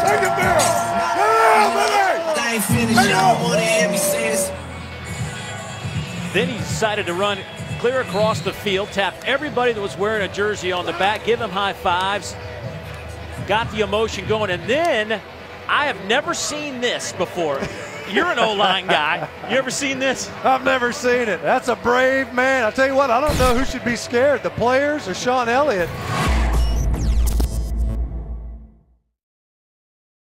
Take it there. Ah, I baby! Then he decided to run clear across the field, tap everybody that was wearing a jersey on the back, give them high fives, got the emotion going, and then I have never seen this before. You're an O-line guy. You ever seen this? I've never seen it. That's a brave man. I tell you what, I don't know who should be scared, the players or Shawn Elliott.